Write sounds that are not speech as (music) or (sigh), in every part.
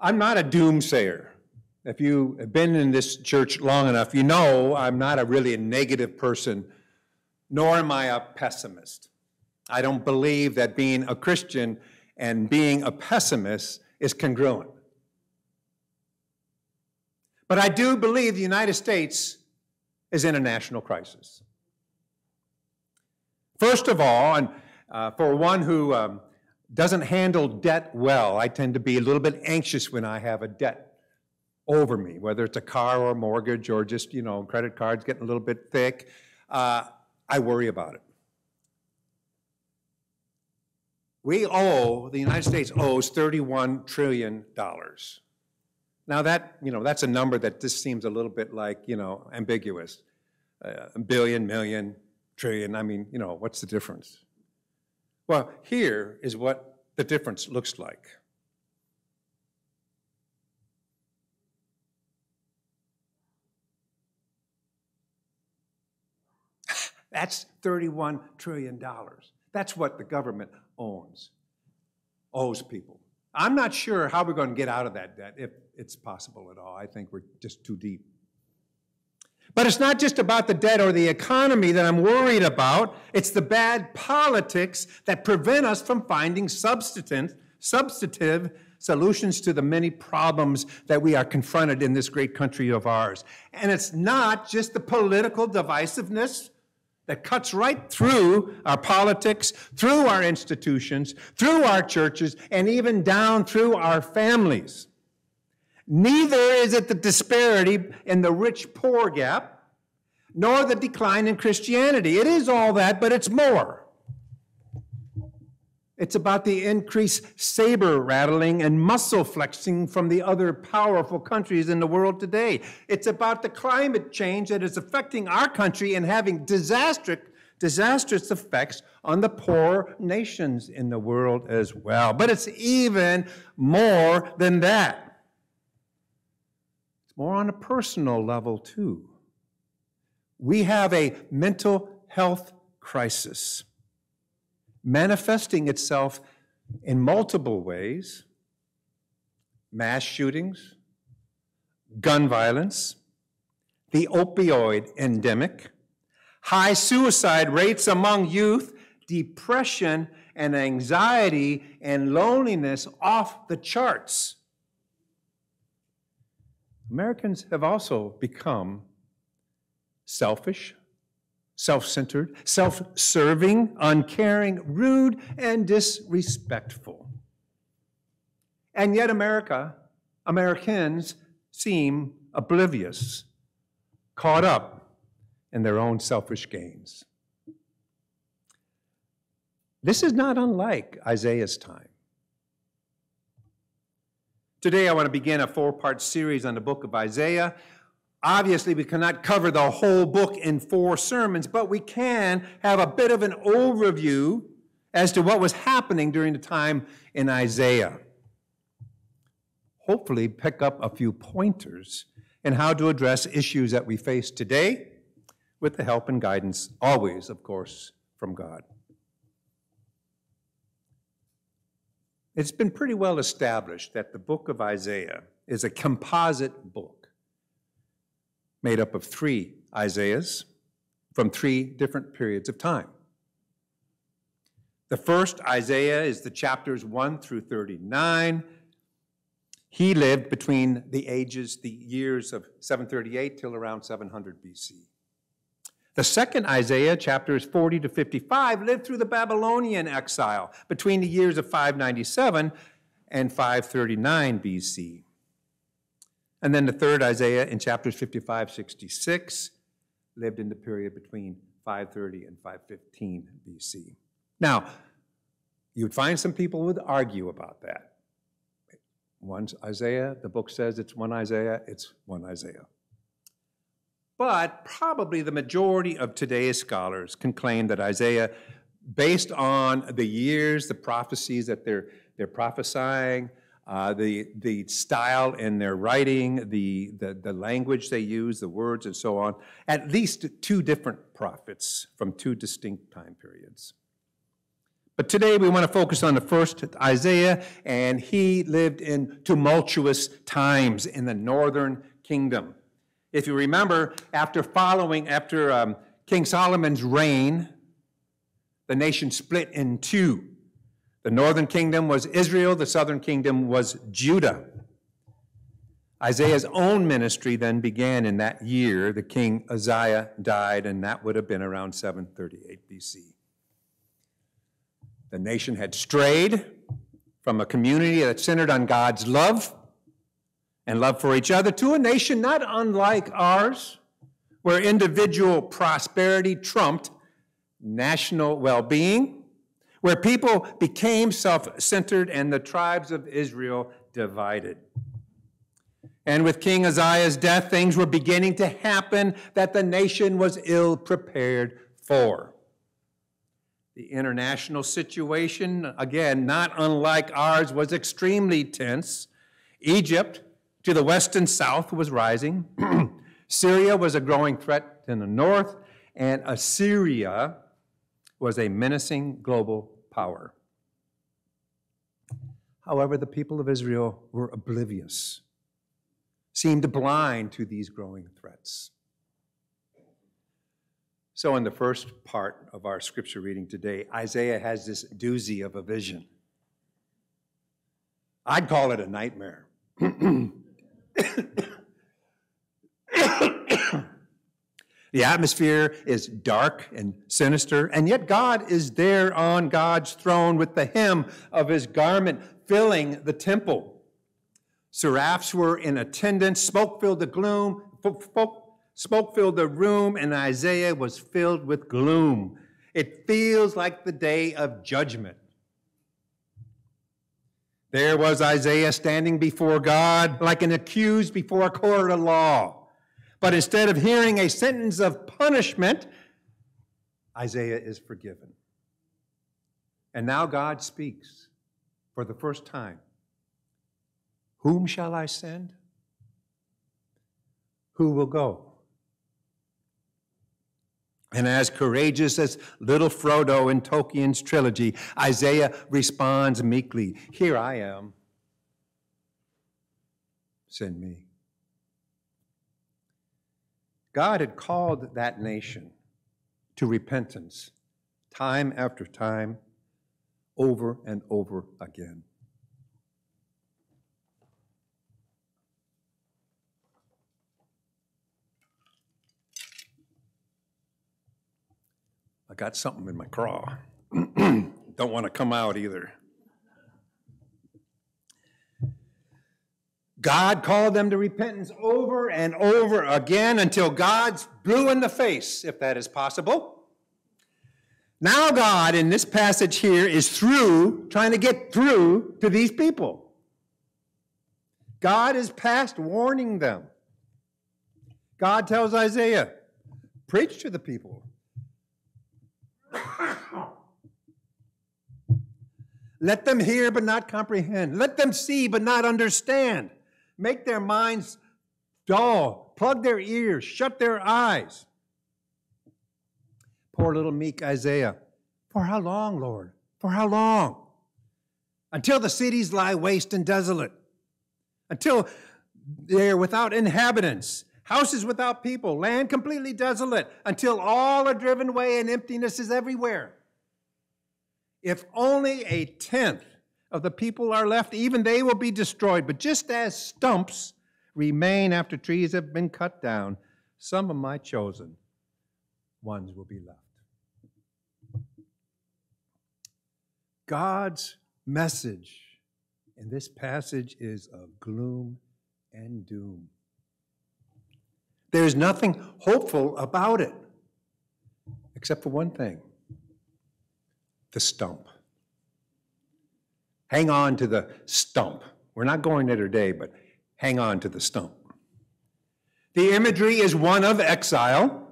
I'm not a doomsayer. If you have been in this church long enough, you know I'm not a really a negative person, nor am I a pessimist. I don't believe that being a Christian and being a pessimist is congruent. But I do believe the United States is in a national crisis. First of all, and uh, for one who um, doesn't handle debt well, I tend to be a little bit anxious when I have a debt over me, whether it's a car or a mortgage or just, you know, credit cards getting a little bit thick. Uh, I worry about it. We owe, the United States owes $31 trillion. Now that, you know, that's a number that just seems a little bit like, you know, ambiguous. Uh, a billion, million, trillion, I mean, you know, what's the difference? Well, here is what the difference looks like. (laughs) That's $31 trillion. That's what the government owns, owes people. I'm not sure how we're going to get out of that debt, if it's possible at all. I think we're just too deep. But it's not just about the debt or the economy that I'm worried about. It's the bad politics that prevent us from finding substantive, substantive solutions to the many problems that we are confronted in this great country of ours. And it's not just the political divisiveness that cuts right through our politics, through our institutions, through our churches, and even down through our families. Neither is it the disparity in the rich poor gap, nor the decline in Christianity. It is all that, but it's more. It's about the increased saber rattling and muscle flexing from the other powerful countries in the world today. It's about the climate change that is affecting our country and having disastrous, disastrous effects on the poor nations in the world as well. But it's even more than that. More on a personal level, too. We have a mental health crisis manifesting itself in multiple ways mass shootings, gun violence, the opioid endemic, high suicide rates among youth, depression and anxiety and loneliness off the charts. Americans have also become selfish, self centered, self serving, uncaring, rude, and disrespectful. And yet, America, Americans seem oblivious, caught up in their own selfish gains. This is not unlike Isaiah's time. Today, I want to begin a four part series on the book of Isaiah. Obviously, we cannot cover the whole book in four sermons, but we can have a bit of an overview as to what was happening during the time in Isaiah. Hopefully, pick up a few pointers in how to address issues that we face today with the help and guidance, always, of course, from God. It's been pretty well established that the book of Isaiah is a composite book made up of three Isaiahs from three different periods of time. The first Isaiah is the chapters 1 through 39. He lived between the ages, the years of 738 till around 700 BC. The second Isaiah, chapters 40 to 55, lived through the Babylonian exile between the years of 597 and 539 BC. And then the third Isaiah in chapters 55, 66 lived in the period between 530 and 515 BC. Now, you'd find some people would argue about that. One's Isaiah, the book says it's one Isaiah, it's one Isaiah. But probably the majority of today's scholars can claim that Isaiah, based on the years, the prophecies that they're, they're prophesying, uh, the, the style in their writing, the, the, the language they use, the words, and so on, at least two different prophets from two distinct time periods. But today we want to focus on the first Isaiah, and he lived in tumultuous times in the northern kingdom. If you remember, after following, after um, King Solomon's reign, the nation split in two. The northern kingdom was Israel, the southern kingdom was Judah. Isaiah's own ministry then began in that year. The king Uzziah died, and that would have been around 738 BC. The nation had strayed from a community that centered on God's love and love for each other to a nation not unlike ours, where individual prosperity trumped national well being, where people became self centered and the tribes of Israel divided. And with King Uzziah's death, things were beginning to happen that the nation was ill prepared for. The international situation, again, not unlike ours, was extremely tense. Egypt, to the west and south, was rising. (clears throat) Syria was a growing threat in the north, and Assyria was a menacing global power. However, the people of Israel were oblivious, seemed blind to these growing threats. So, in the first part of our scripture reading today, Isaiah has this doozy of a vision. I'd call it a nightmare. (clears throat) (coughs) The atmosphere is dark and sinister, and yet God is there on God's throne with the hem of his garment filling the temple. Seraphs were in attendance, smoke filled the gloom, smoke filled the room, and Isaiah was filled with gloom. It feels like the day of judgment. There was Isaiah standing before God like an accused before a court of law. But instead of hearing a sentence of punishment, Isaiah is forgiven. And now God speaks for the first time Whom shall I send? Who will go? And as courageous as little Frodo in Tolkien's trilogy, Isaiah responds meekly Here I am. Send me. God had called that nation to repentance time after time, over and over again. I got something in my craw. (clears throat) Don't want to come out either. God called them to repentance over and over again until God's blue in the face, if that is possible. Now, God, in this passage here, is through, trying to get through to these people. God is past warning them. God tells Isaiah, preach to the people. Let them hear but not comprehend. Let them see but not understand make their minds dull, plug their ears, shut their eyes. Poor little meek Isaiah. For how long, Lord? For how long? Until the cities lie waste and desolate, until they're without inhabitants, houses without people, land completely desolate, until all are driven away and emptiness is everywhere. If only a tenth of the people are left, even they will be destroyed. But just as stumps remain after trees have been cut down, some of my chosen ones will be left. God's message in this passage is of gloom and doom. There's nothing hopeful about it, except for one thing the stump. Hang on to the stump. We're not going there today, but hang on to the stump. The imagery is one of exile,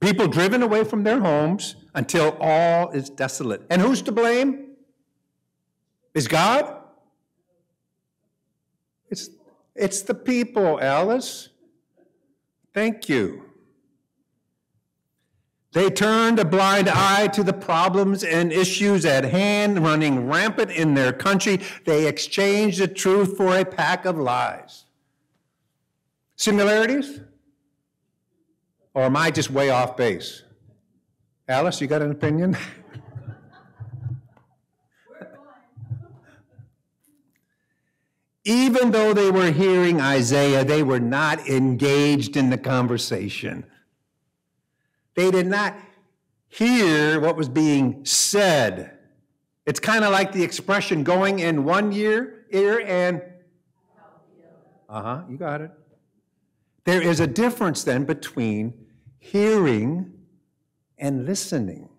people driven away from their homes until all is desolate. And who's to blame? Is God? It's, it's the people, Alice. Thank you. They turned a blind eye to the problems and issues at hand running rampant in their country. They exchanged the truth for a pack of lies. Similarities? Or am I just way off base? Alice, you got an opinion? (laughs) Even though they were hearing Isaiah, they were not engaged in the conversation. They did not hear what was being said. It's kind of like the expression going in one year, ear and. Uh huh, you got it. There is a difference then between hearing and listening.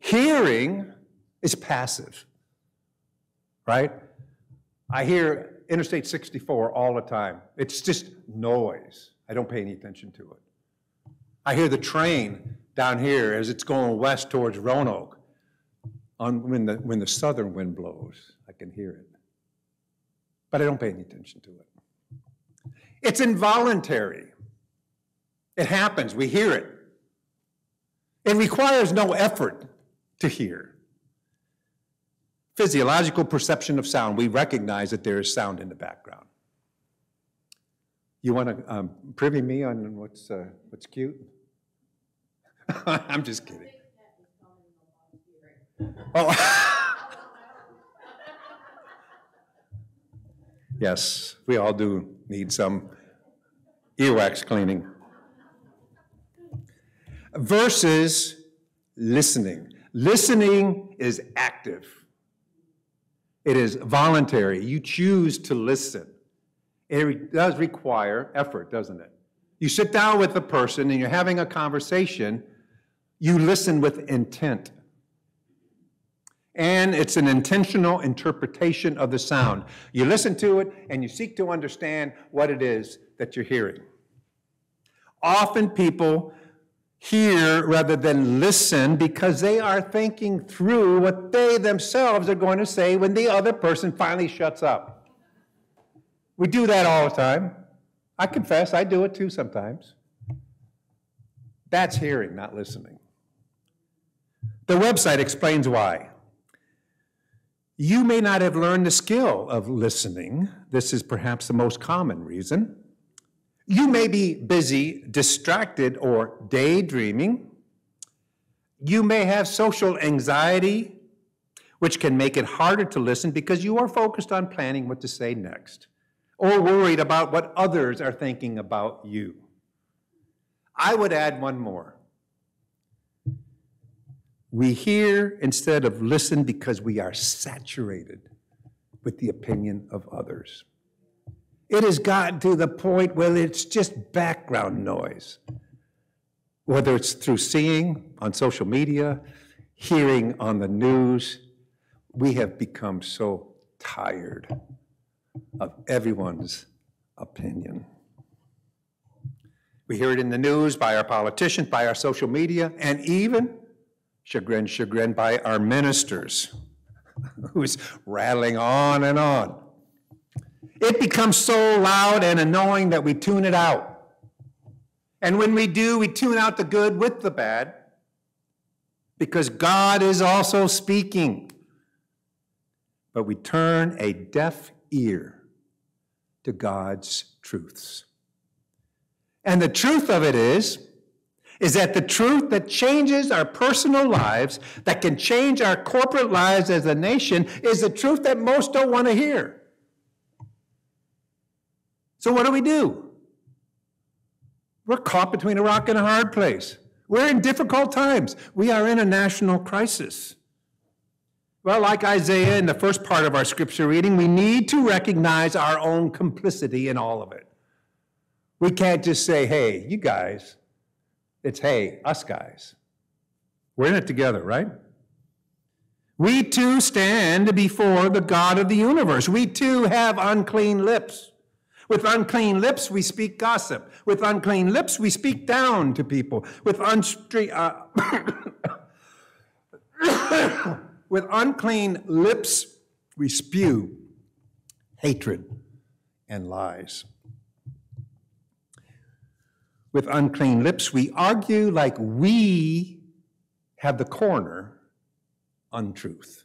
Hearing is passive, right? I hear Interstate 64 all the time. It's just noise. I don't pay any attention to it. I hear the train down here as it's going west towards Roanoke. On, when, the, when the southern wind blows, I can hear it. But I don't pay any attention to it. It's involuntary. It happens, we hear it. It requires no effort to hear. Physiological perception of sound, we recognize that there is sound in the background. You want to um, privy me on what's, uh, what's cute? (laughs) I'm just kidding. (laughs) Oh. yes, we all do need some earwax cleaning. Versus listening. Listening is active. It is voluntary. You choose to listen. It does require effort, doesn't it? You sit down with a person and you're having a conversation, you listen with intent. And it's an intentional interpretation of the sound. You listen to it and you seek to understand what it is that you're hearing. Often people hear rather than listen because they are thinking through what they themselves are going to say when the other person finally shuts up. We do that all the time. I confess, I do it too sometimes. That's hearing, not listening. The website explains why. You may not have learned the skill of listening. This is perhaps the most common reason. You may be busy, distracted, or daydreaming. You may have social anxiety, which can make it harder to listen because you are focused on planning what to say next or worried about what others are thinking about you. I would add one more. We hear instead of listen because we are saturated with the opinion of others. It has gotten to the point where it's just background noise. Whether it's through seeing on social media, hearing on the news, we have become so tired of everyone's opinion. We hear it in the news by our politicians, by our social media, and even, chagrin, chagrin, by our ministers, (laughs) who's rattling on and on. It becomes so loud and annoying that we tune it out. And when we do, we tune out the good with the bad because God is also speaking. But we turn a deaf ear to God's truths. And the truth of it is, is that the truth that changes our personal lives, that can change our corporate lives as a nation, is the truth that most don't want to hear. So, what do we do? We're caught between a rock and a hard place. We're in difficult times. We are in a national crisis. Well, like Isaiah in the first part of our scripture reading, we need to recognize our own complicity in all of it. We can't just say, hey, you guys. It's, hey, us guys. We're in it together, right? We too stand before the God of the universe. We too have unclean lips. With unclean lips, we speak gossip. With unclean lips, we speak down to people. With uh, (coughs) With unclean lips, we spew hatred and lies. with unclean lips. We argue like we have the corner on truth.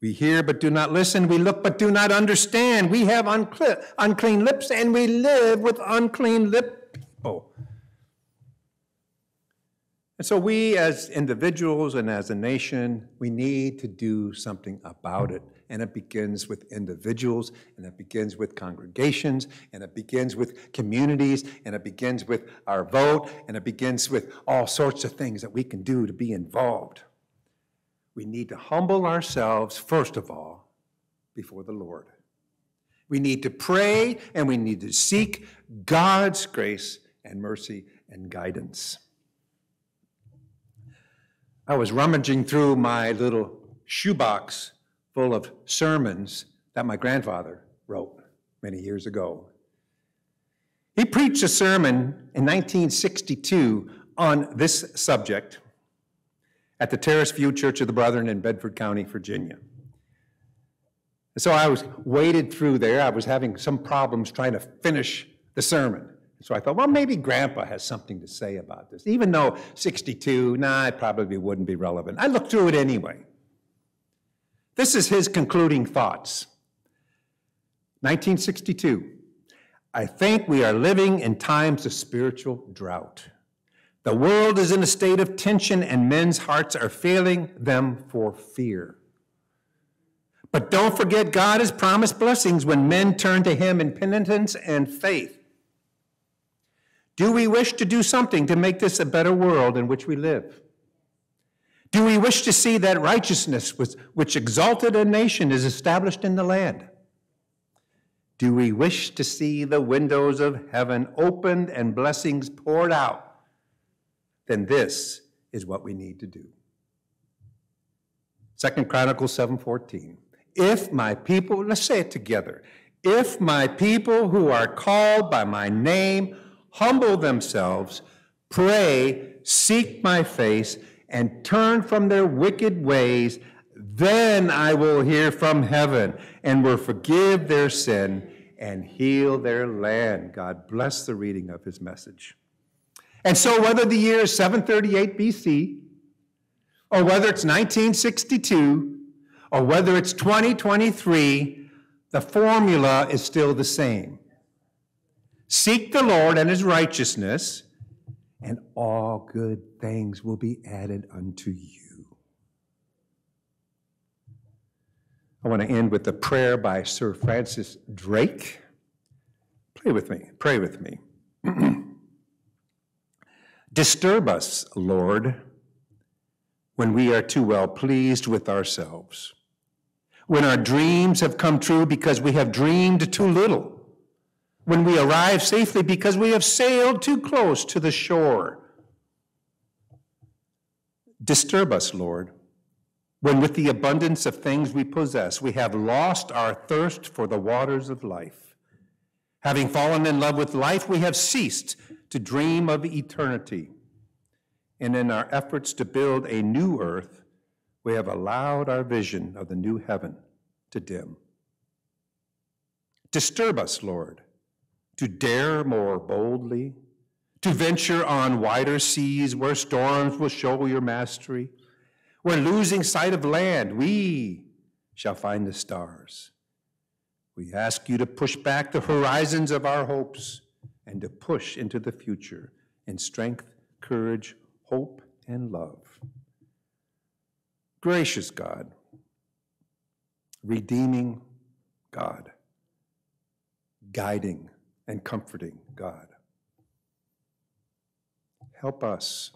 We hear but do not listen. We look but do not understand. We have unclean lips and we live with unclean lip people. And so, we as individuals and as a nation, we need to do something about it. And it begins with individuals, and it begins with congregations, and it begins with communities, and it begins with our vote, and it begins with all sorts of things that we can do to be involved. We need to humble ourselves, first of all, before the Lord. We need to pray, and we need to seek God's grace and mercy and guidance. I was rummaging through my little shoebox full of sermons that my grandfather wrote many years ago. He preached a sermon in 1962 on this subject at the Terrace View Church of the Brethren in Bedford County, Virginia. So I was waded through there. I was having some problems trying to finish the sermon. So I thought, well, maybe Grandpa has something to say about this. Even though 62, nah, it probably wouldn't be relevant. I looked through it anyway. This is his concluding thoughts. 1962. I think we are living in times of spiritual drought. The world is in a state of tension, and men's hearts are failing them for fear. But don't forget, God has promised blessings when men turn to Him in penitence and faith. Do we wish to do something to make this a better world in which we live? Do we wish to see that righteousness which exalted a nation is established in the land? Do we wish to see the windows of heaven opened and blessings poured out? Then this is what we need to do. Second Chronicles 7:14. If my people, let's say it together. If my people who are called by my name humble themselves, pray, seek my face, and turn from their wicked ways, then I will hear from heaven and will forgive their sin and heal their land. God bless the reading of his message. And so, whether the year is 738 BC, or whether it's 1962, or whether it's 2023, the formula is still the same. Seek the Lord and his righteousness, and all good things will be added unto you. I want to end with a prayer by Sir Francis Drake. Pray with me. Pray with me. (clears throat) Disturb us, Lord, when we are too well pleased with ourselves, when our dreams have come true because we have dreamed too little when we arrive safely because we have sailed too close to the shore. Disturb us, Lord, when with the abundance of things we possess, we have lost our thirst for the waters of life. Having fallen in love with life, we have ceased to dream of eternity. And in our efforts to build a new earth, we have allowed our vision of the new heaven to dim. Disturb us, Lord, to dare more boldly, to venture on wider seas where storms will show your mastery, where losing sight of land, we shall find the stars. We ask you to push back the horizons of our hopes and to push into the future in strength, courage, hope, and love. Gracious God, redeeming God, guiding and comforting God. Help us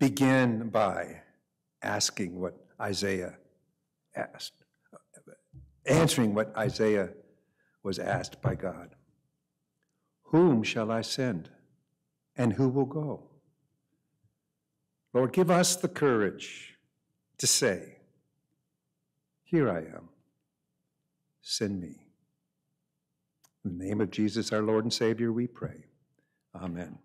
begin by asking what Isaiah asked, answering what Isaiah was asked by God. Whom shall I send, and who will go? Lord, give us the courage to say, Here I am, send me. In the name of Jesus, our Lord and Savior, we pray. Amen.